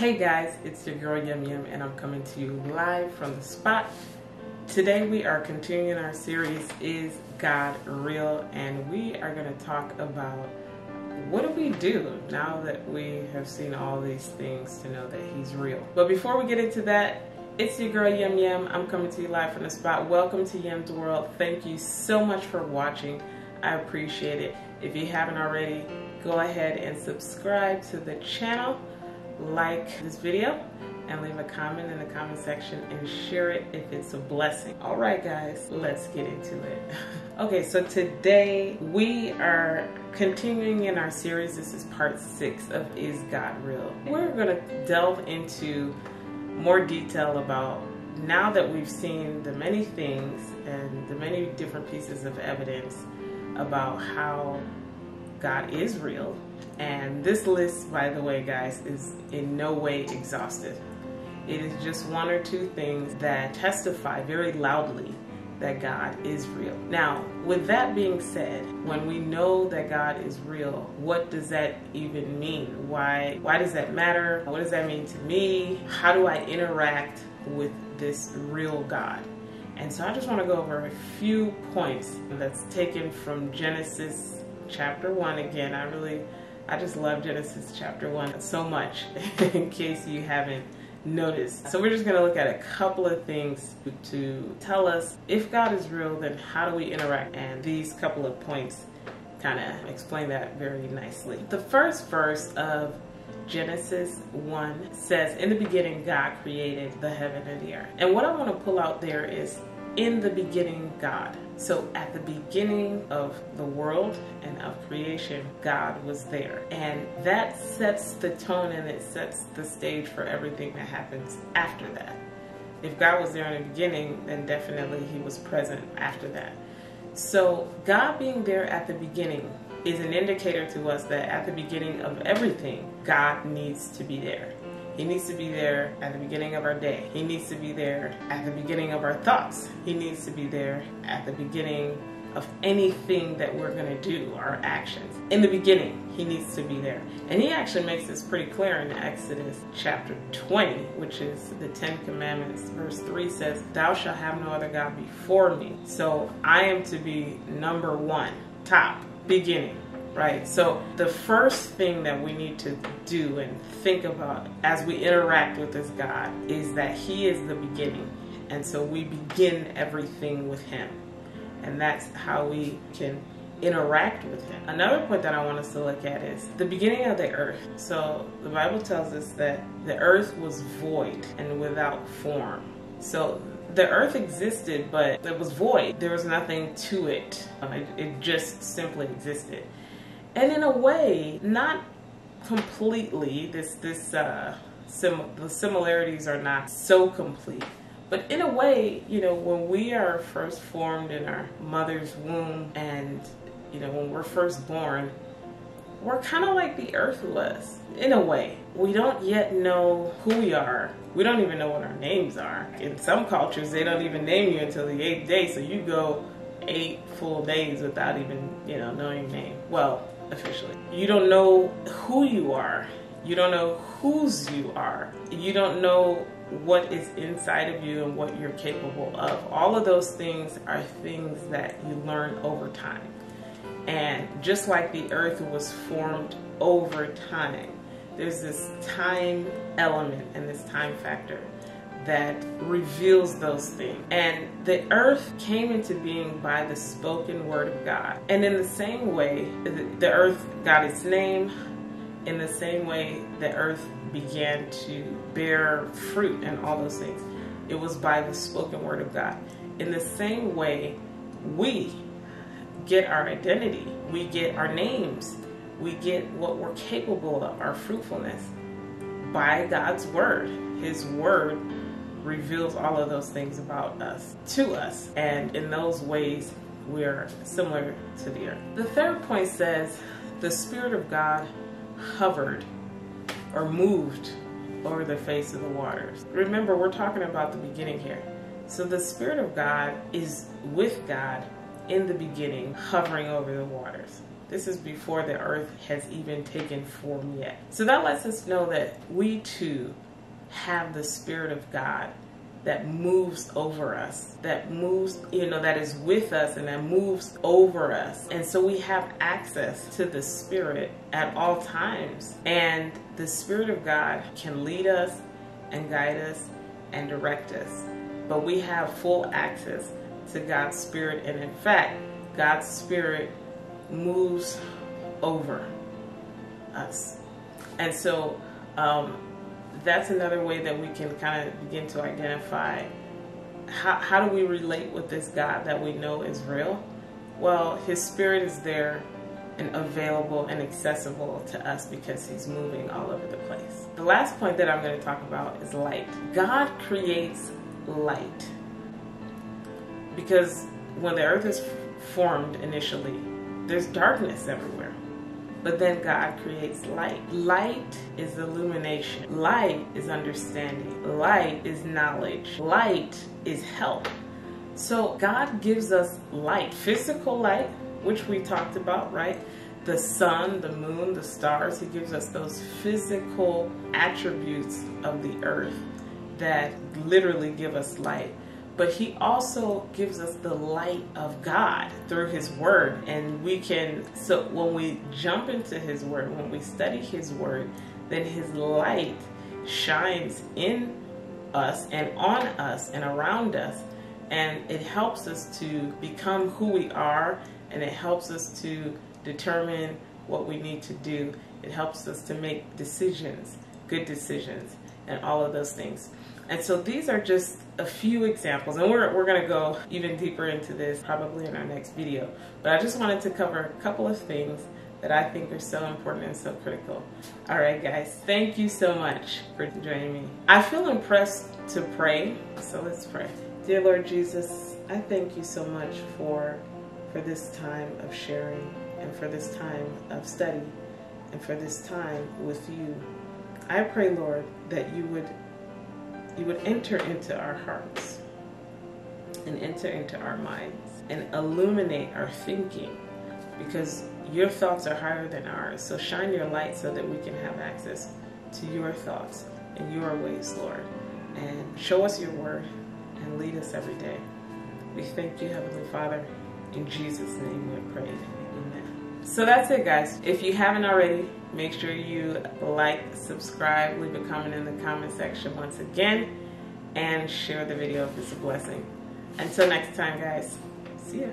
Hey guys, it's your girl Yum Yum, and I'm coming to you live from the spot. Today we are continuing our series, Is God Real? And we are going to talk about what do we do now that we have seen all these things to know that He's real. But before we get into that, it's your girl Yum Yum. I'm coming to you live from the spot. Welcome to Yem's World. Thank you so much for watching. I appreciate it. If you haven't already, go ahead and subscribe to the channel like this video and leave a comment in the comment section and share it if it's a blessing. All right, guys, let's get into it. okay, so today we are continuing in our series. This is part six of Is God Real? We're to delve into more detail about now that we've seen the many things and the many different pieces of evidence about how God is real and this list, by the way, guys, is in no way exhaustive. It is just one or two things that testify very loudly that God is real. Now, with that being said, when we know that God is real, what does that even mean? Why why does that matter? What does that mean to me? How do I interact with this real God? And so I just want to go over a few points that's taken from Genesis chapter 1 again. I really I just love Genesis chapter 1 so much, in case you haven't noticed. So we're just going to look at a couple of things to tell us if God is real, then how do we interact? And these couple of points kind of explain that very nicely. The first verse of Genesis 1 says, In the beginning, God created the heaven and the earth. And what I want to pull out there is in the beginning, God. So at the beginning of the world and of creation, God was there. And that sets the tone and it sets the stage for everything that happens after that. If God was there in the beginning, then definitely he was present after that. So God being there at the beginning is an indicator to us that at the beginning of everything, God needs to be there. He needs to be there at the beginning of our day. He needs to be there at the beginning of our thoughts. He needs to be there at the beginning of anything that we're going to do, our actions. In the beginning, he needs to be there. And he actually makes this pretty clear in Exodus chapter 20, which is the Ten Commandments. Verse 3 says, Thou shalt have no other God before me. So I am to be number one, top, beginning right? So the first thing that we need to do and think about as we interact with this God is that He is the beginning. And so we begin everything with Him. And that's how we can interact with Him. Another point that I want us to look at is the beginning of the earth. So the Bible tells us that the earth was void and without form. So the earth existed, but it was void. There was nothing to it. Uh, it, it just simply existed and in a way, not completely. This this uh, sim the similarities are not so complete, but in a way, you know, when we are first formed in our mother's womb, and you know, when we're first born, we're kind of like the earth was in a way. We don't yet know who we are. We don't even know what our names are. In some cultures, they don't even name you until the eighth day, so you go eight full days without even, you know, knowing your name. Well, officially. You don't know who you are. You don't know whose you are. You don't know what is inside of you and what you're capable of. All of those things are things that you learn over time. And just like the earth was formed over time, there's this time element and this time factor that reveals those things. And the earth came into being by the spoken word of God. And in the same way, the earth got its name. In the same way, the earth began to bear fruit and all those things. It was by the spoken word of God. In the same way, we get our identity, we get our names, we get what we're capable of, our fruitfulness, by God's word. His word reveals all of those things about us to us. And in those ways, we're similar to the earth. The third point says the Spirit of God hovered or moved over the face of the waters. Remember, we're talking about the beginning here. So the Spirit of God is with God in the beginning, hovering over the waters. This is before the earth has even taken form yet. So that lets us know that we too have the Spirit of God that moves over us, that moves, you know, that is with us and that moves over us. And so we have access to the Spirit at all times. And the Spirit of God can lead us and guide us and direct us. But we have full access to God's Spirit. And in fact, God's Spirit moves over us. And so, um, that's another way that we can kind of begin to identify how, how do we relate with this God that we know is real? Well, His Spirit is there and available and accessible to us because He's moving all over the place. The last point that I'm going to talk about is light. God creates light because when the earth is formed initially, there's darkness everywhere. But then God creates light. Light is illumination. Light is understanding. Light is knowledge. Light is help. So God gives us light, physical light, which we talked about, right? The sun, the moon, the stars. He gives us those physical attributes of the earth that literally give us light but he also gives us the light of God through his word. And we can, so when we jump into his word, when we study his word, then his light shines in us and on us and around us. And it helps us to become who we are and it helps us to determine what we need to do. It helps us to make decisions, good decisions, and all of those things. And so these are just a few examples, and we're, we're gonna go even deeper into this probably in our next video. But I just wanted to cover a couple of things that I think are so important and so critical. All right, guys, thank you so much for joining me. I feel impressed to pray, so let's pray. Dear Lord Jesus, I thank you so much for, for this time of sharing and for this time of study and for this time with you. I pray, Lord, that you would you would enter into our hearts and enter into our minds and illuminate our thinking because your thoughts are higher than ours. So shine your light so that we can have access to your thoughts and your ways, Lord. And show us your word and lead us every day. We thank you, Heavenly Father. In Jesus' name we pray. So that's it, guys. If you haven't already, Make sure you like, subscribe, leave a comment in the comment section once again, and share the video if it's a blessing. Until next time, guys. See ya.